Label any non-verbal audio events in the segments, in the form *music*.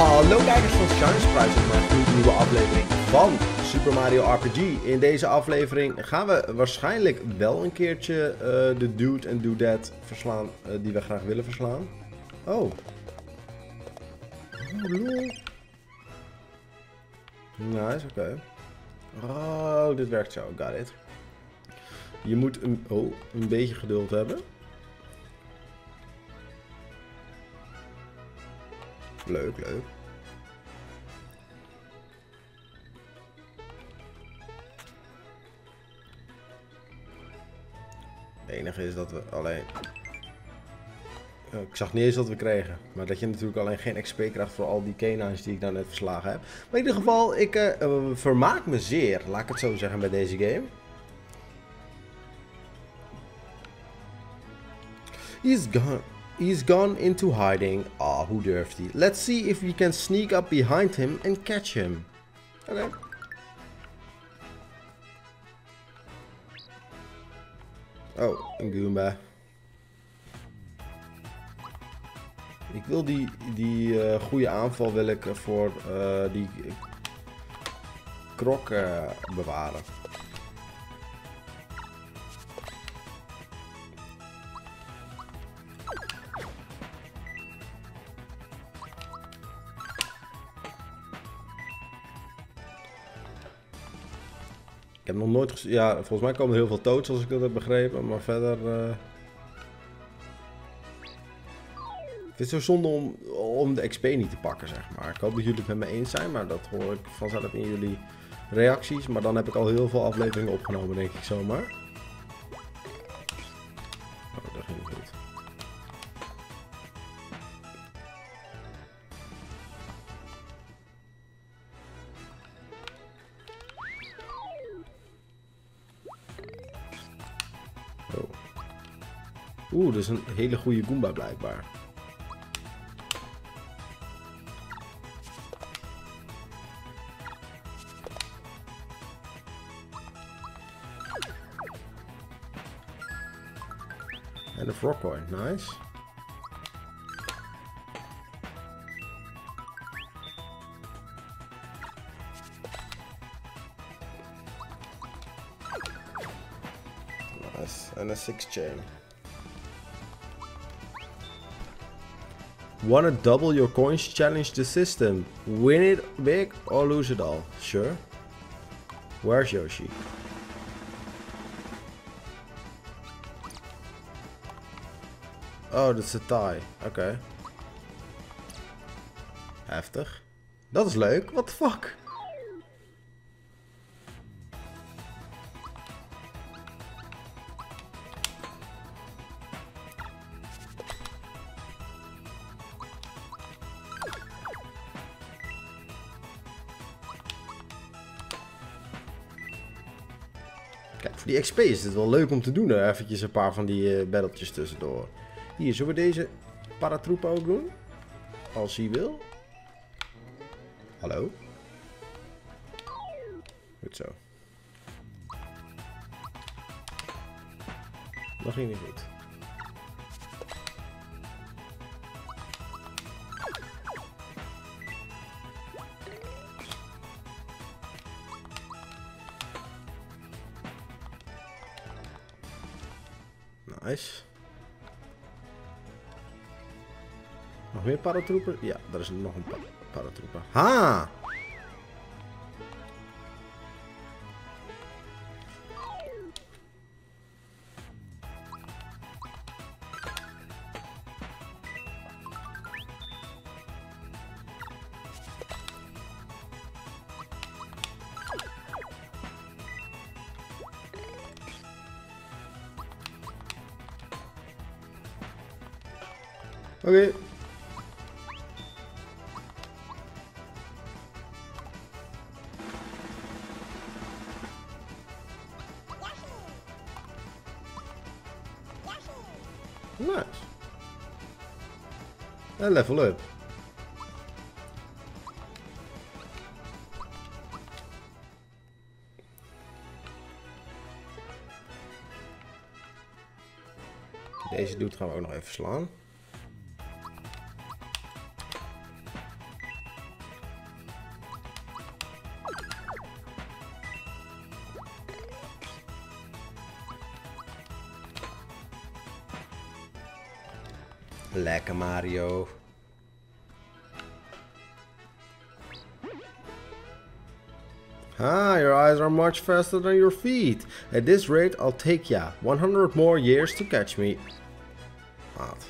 Hallo kijkers van Shine Sprite, maar een nieuwe aflevering van Super Mario RPG. In deze aflevering gaan we waarschijnlijk wel een keertje eh, de dude en dudette verslaan eh, die we graag willen verslaan. Oh. Oh. Nice, oké. Oh, dit werkt zo, got it. Je moet een, oh, een beetje geduld hebben. Leuk, leuk. Het enige is dat we alleen... Oh, ik zag niet eens wat we kregen. Maar dat je natuurlijk alleen geen XP krijgt voor al die canines die ik nou net verslagen heb. Maar in ieder geval, ik eh, eh, vermaak me zeer, laat ik het zo zeggen, bij deze game. He's gone. He's gone into hiding. Ah, hoe durft hij? Let's see if we can sneak up behind him and catch him. Oké. Oh, een Goomba. Ik wil die, die uh, goede aanval wil ik voor uh, die krok uh, bewaren. Heb nog nooit gezien. Ja, volgens mij komen er heel veel toads als ik dat heb begrepen. Maar verder. Uh... Het zo zonde om, om de XP niet te pakken, zeg maar. Ik hoop dat jullie het met me eens zijn, maar dat hoor ik vanzelf in jullie reacties. Maar dan heb ik al heel veel afleveringen opgenomen, denk ik zomaar. Is een hele goede Goomba blijkbaar. En de Frogcoin, nice. Nice. En een six chain. Wanna double your coins? Challenge the system. Win it big or lose it all. Sure. Where's Yoshi? Oh, dat is een tie. Oké. Heftig. Dat is leuk. What the fuck? Die XP is het wel leuk om te doen. Eventjes een paar van die uh, battletjes tussendoor. Hier, zullen we deze paratroep ook doen? Als hij wil. Hallo? Goed zo. Dat ging niet goed. Nog meer paratroepen? Ja, daar is nog een pa paratroepen. Ha! Oké. Nice. Level up. Deze doet gaan we ook nog even slaan. Mario. Ah, your eyes are much faster than your feet. At this rate, I'll take ya. 100 more years to catch me. Haat.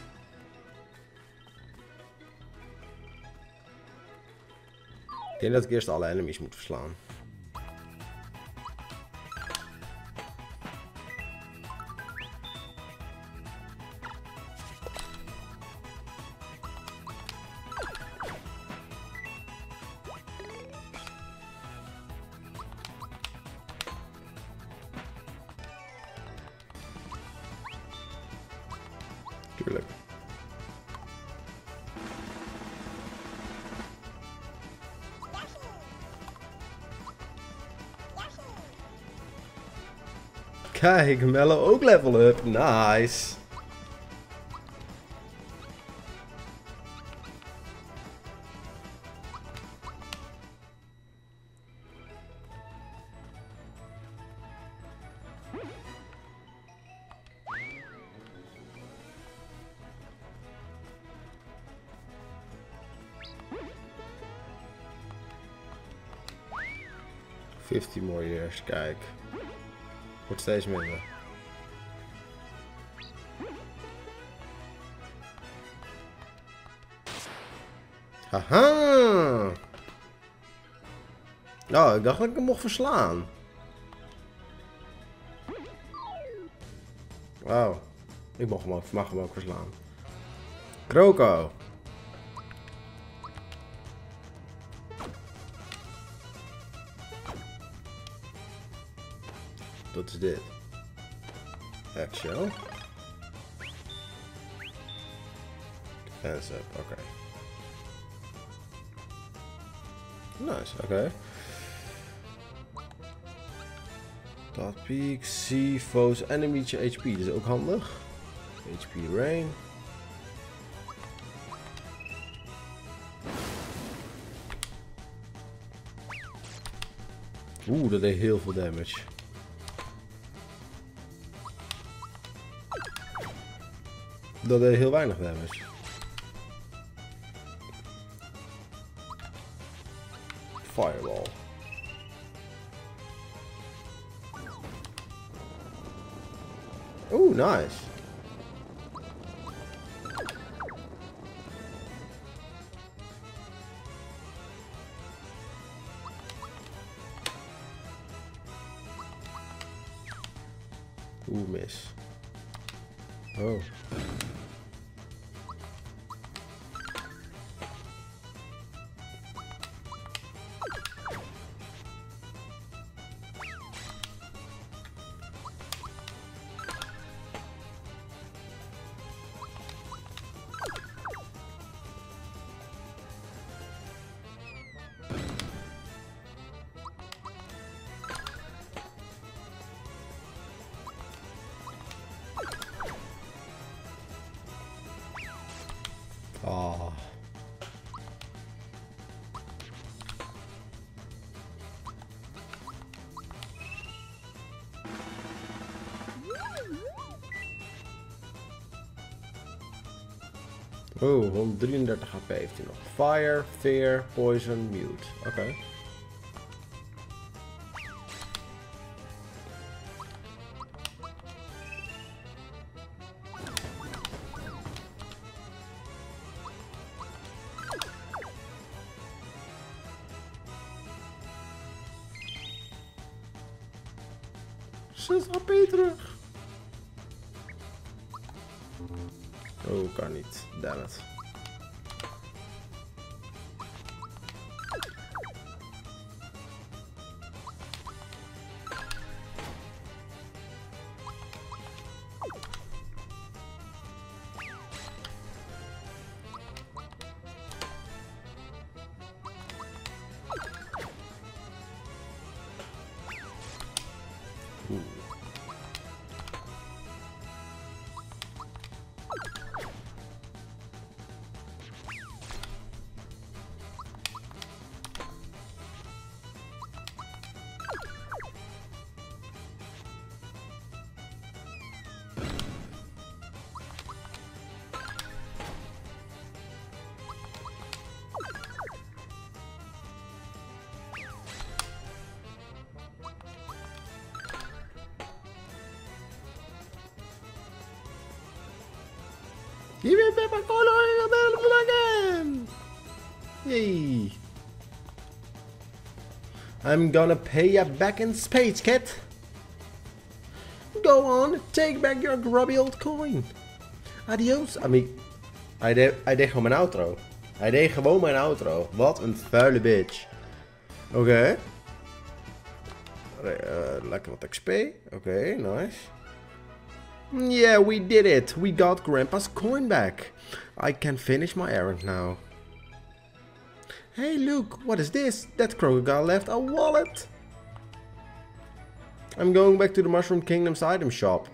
Ik denk dat ik eerst alle enemies moet verslaan. Kijk, Mello ook level up. Nice. Fifty more years, kijk. Wordt steeds minder. Haha! Oh, ik dacht dat ik hem mocht verslaan. Wauw. Ik mag hem ook, mag hem ook verslaan. Kroko. Dat is dit. Eggshell. Defense up, oké. Nice, oké. Dot peak, C, foes, enemy HP, dat is ook handig. HP rain. Oeh, dat deed heel veel damage. Dat deed heel weinig damage. Fireball. Oeh, nice. Oeh, mis. Oh. Oh. Oh, 133 HP heeft hij nog. Fire, Fear, Poison, Mute. Oké. Zes 嗯。Give me back my color! Yay! I'm gonna pay you back in spades, cat! Go on, take back your grubby old coin! Adios, ami. Hij deed, gewoon mijn outro. Hij deed gewoon mijn outro. Wat een vuile bitch. Oké. Eh, lekker wat XP. Oké, nice. Yeah, we did it. We got Grandpa's coin back. I can finish my errand now. Hey, look, what is this? That crocodile left a wallet. I'm going back to the Mushroom Kingdom's item shop.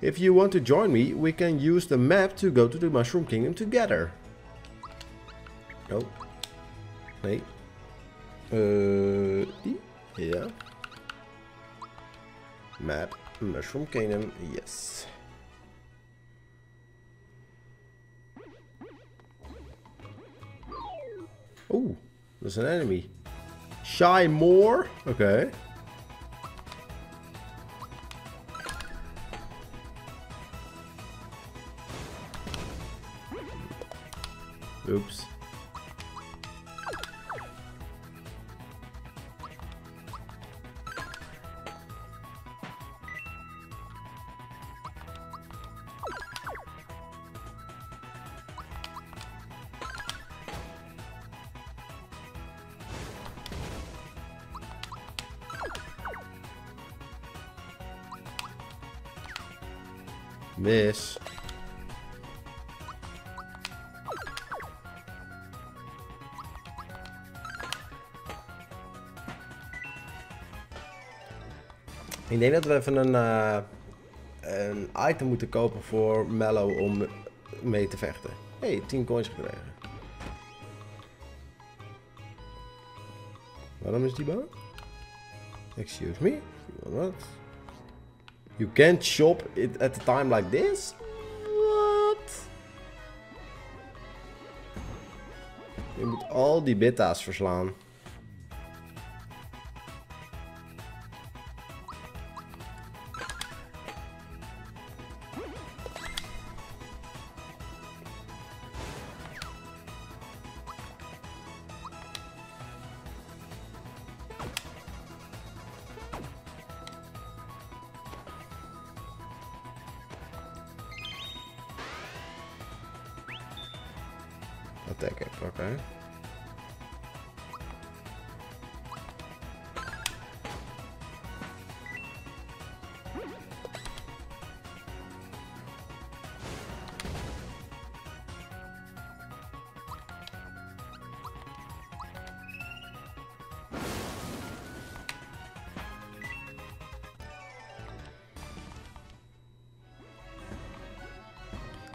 If you want to join me, we can use the map to go to the Mushroom Kingdom together. Oh. Nee. Uh, yeah. Map, Mushroom Kingdom, yes. Oh, there's an enemy. Shy Moore. Okay. Oops. Ik denk dat we even een, uh, een item moeten kopen voor Mellow om mee te vechten. hey, 10 coins gekregen. Waarom is die bang? Excuse me? What? You can't shop it at a time like this? What? Je moet al die beta's verslaan.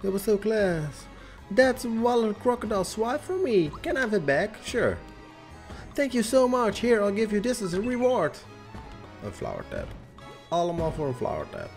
That was so class. That's Waller Crocodile Swipe for me. Can I have it back? Sure. Thank you so much. Here, I'll give you this as a reward. A flower tap. Allemaal voor een flower tap.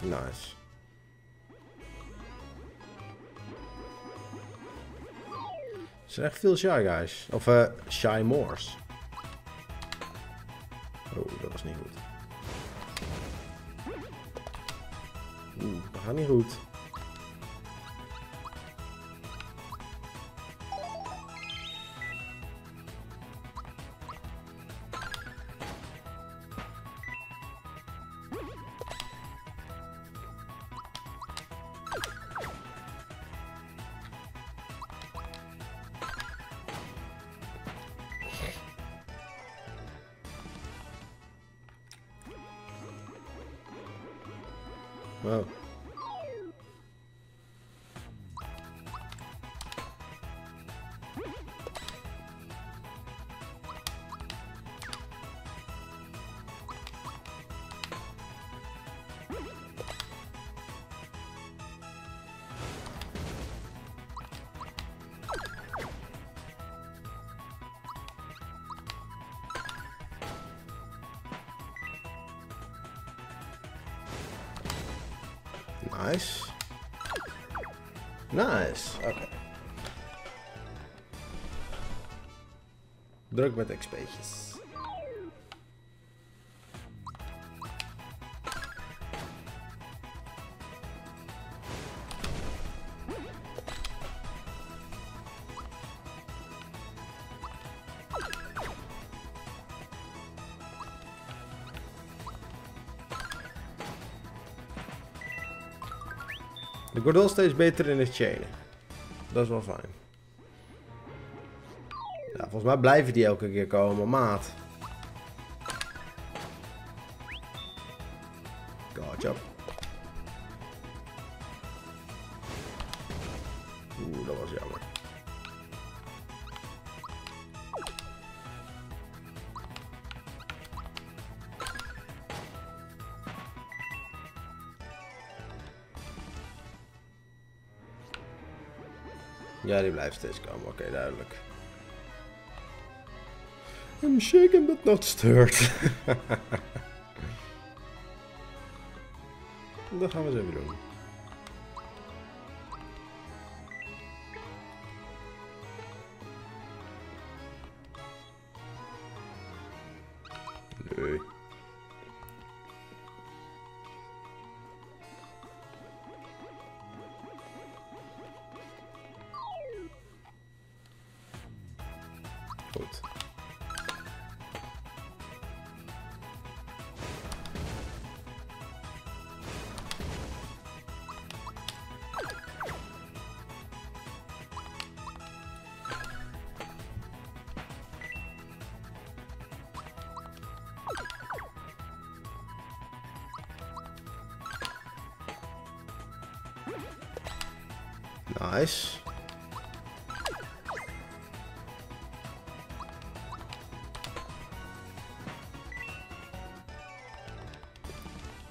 Nice. Er zijn echt veel Shy Guys. Of uh, Shy Moors. Oh, dat was niet goed. Oeh, dat gaat niet goed. Nice. Oké. Druk met XP'tjes. Ik word wel steeds beter in het chainen. Dat is wel fijn. Ja, volgens mij blijven die elke keer komen, maat. Blijft steeds komen. Oké, duidelijk. I'm shaken but not stirred. *laughs* Dat gaan we eens even doen. Nee.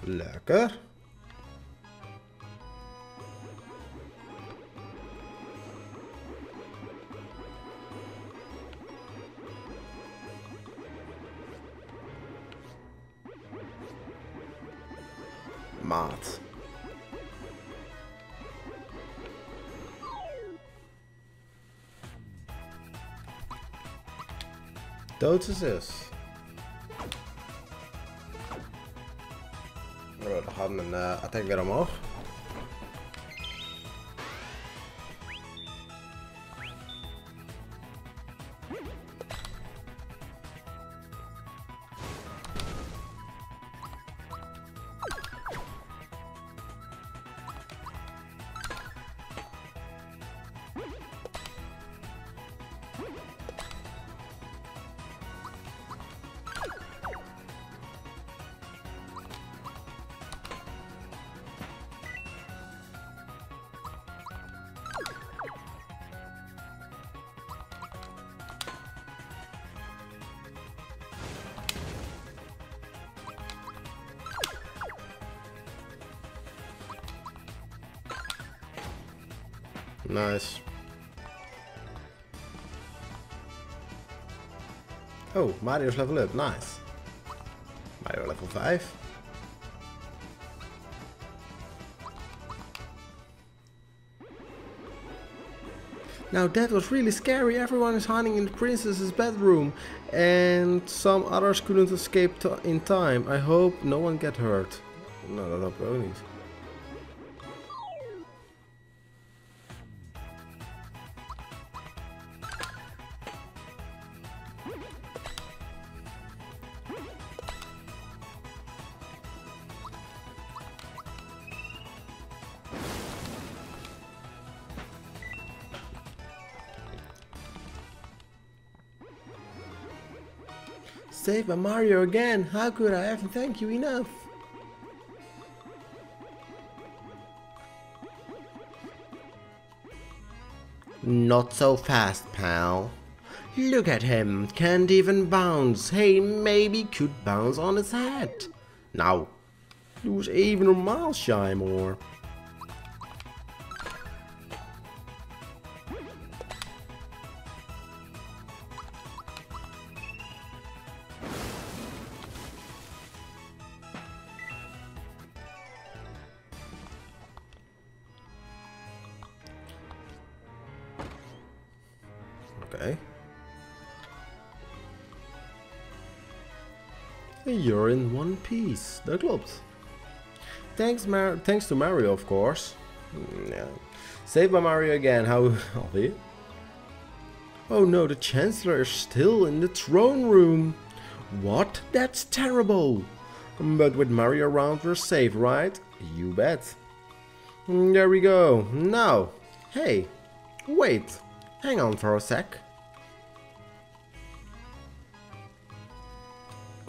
Lekker. What is this? I'm about to uh, I think off. Nice. Oh, Mario's level up. Nice. Mario level 5. Now that was really scary. Everyone is hiding in the princess's bedroom and some others couldn't escape in time. I hope no one get hurt. Nou, dat hoop ik Saved by Mario again. How could I ever thank you enough? Not so fast, pal. Look at him, can't even bounce. Hey, maybe could bounce on his head. Now, lose even a mile Shymore. Oké. You're in one piece. Dat klopt. Thanks, Mar thanks to Mario, of course. Mm, yeah. Saved by Mario again. How *laughs* alweer? Oh no, the Chancellor is still in the throne room. What? That's terrible. But with Mario around, we're safe, right? You bet. Mm, There we go. Now, hey, wait. Hang on for a sec.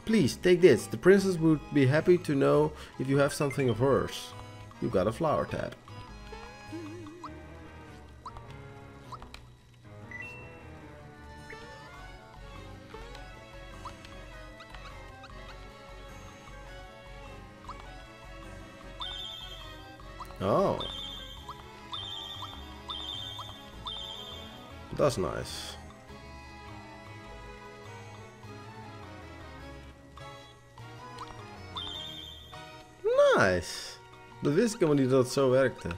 Please, take this. The princess would be happy to know if you have something of hers. You got a flower tab. Oh. That's nice. Dat wist ik helemaal niet dat het zo werkte.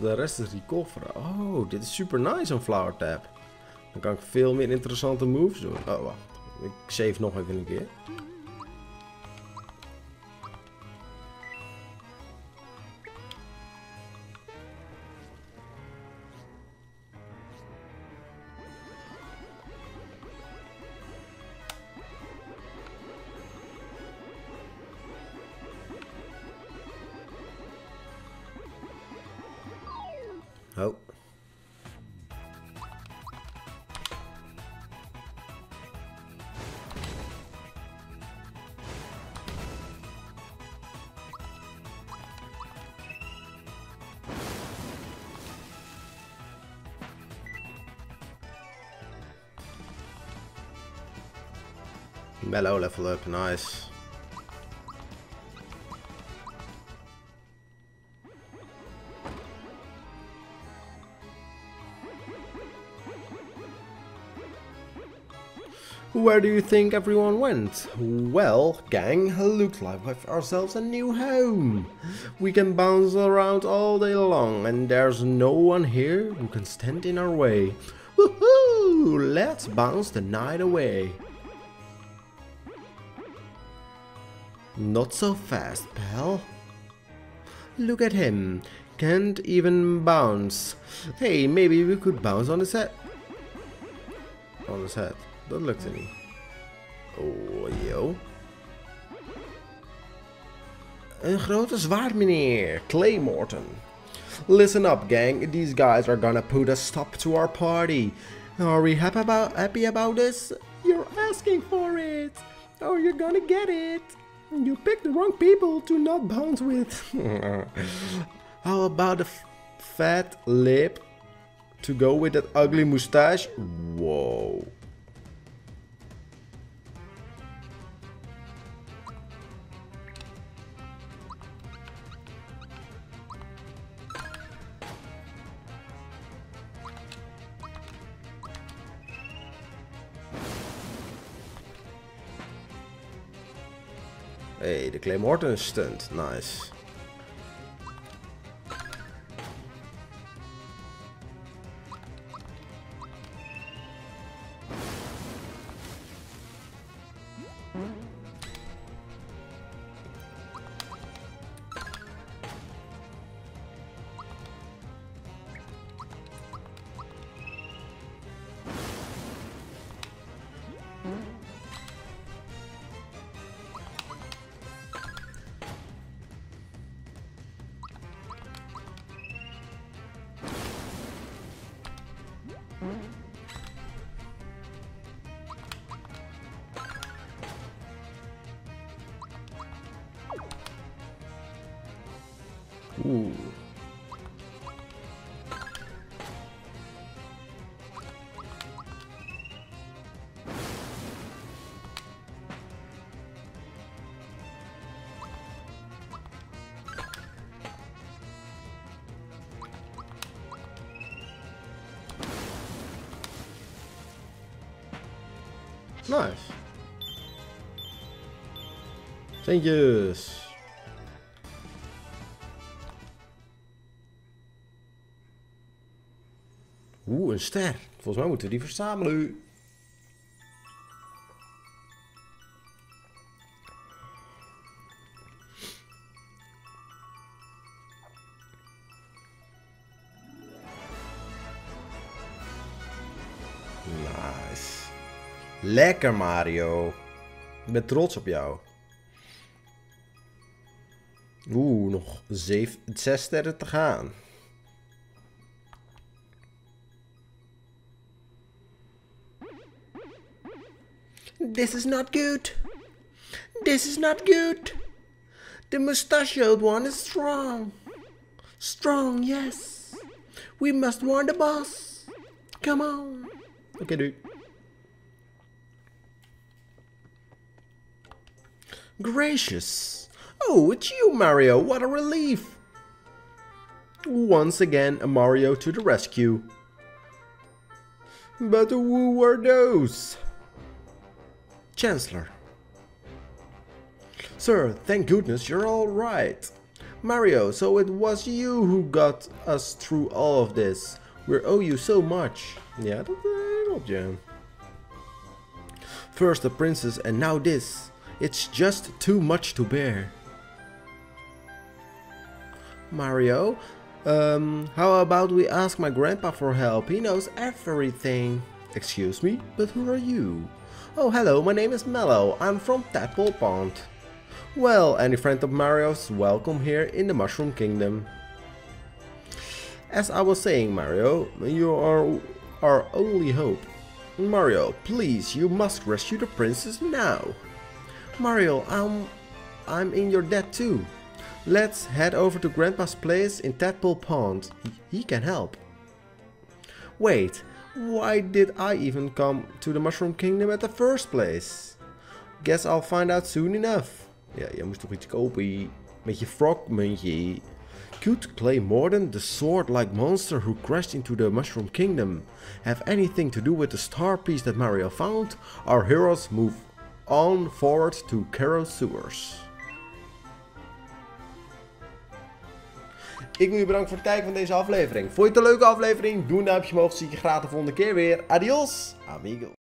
De rest is recover. Oh, dit is super nice, een flower tap. Dan kan ik veel meer interessante moves doen. Oh, wacht. Ik save nog even een keer. Oh. Mellow level up, nice. Where do you think everyone went? Well, gang, looks like we have ourselves a new home. We can bounce around all day long and there's no one here who can stand in our way. Woohoo! Let's bounce the night away. Not so fast, pal. Look at him. Can't even bounce. Hey, maybe we could bounce on his head. On his head. Dat lukte niet. Oh, yo. Een grote zwaard, meneer. Clay Morton. Listen up, gang. These guys are gonna put a stop to our party. Are we happy about, happy about this? You're asking for it. Oh, you're gonna get it. You picked the wrong people to not bounce with. *laughs* How about a fat lip to go with that ugly mustache? Whoa. Hey, de Clay Morton stunt. Nice. Ooh. Nice. Thank yous. Volgens mij moeten we die verzamelen. Nice. Lekker Mario. Ik ben trots op jou. Oeh, nog 6 sterren te gaan. This is not good. This is not good. The mustachioed one is strong. Strong, yes. We must warn the boss. Come on. Okay, dude. Gracious. Oh, it's you, Mario. What a relief. Once again, a Mario to the rescue. But who were those? Chancellor. Sir, thank goodness you're alright. Mario, so it was you who got us through all of this. We owe you so much. Ja, dat klopt, ja. First the princess and now this. It's just too much to bear. Mario, um, how about we ask my grandpa for help? He knows everything. Excuse me, but who are you? Oh, hello, my name is Mello. I'm from Tadpole Pond. Well, any friend of Mario's, welcome here in the Mushroom Kingdom. As I was saying, Mario, you are our only hope. Mario, please, you must rescue the princess now. Mario, I'm, I'm in your debt too. Let's head over to Grandpa's place in Tadpole Pond. He, he can help. Wait, why did I even come to the Mushroom Kingdom at the first place? Guess I'll find out soon enough. Ja, jij moest toch iets kopen met je frogmuntje. Could Claymorden, the sword-like monster who crashed into the Mushroom Kingdom, have anything to do with the star piece that Mario found? Our heroes move on forward to Caro Sewers. Ik wil je bedanken voor het kijken van deze aflevering. Vond je het een leuke aflevering? Doe een duimpje omhoog. Zie ik je graag de volgende keer weer. Adios, amigos.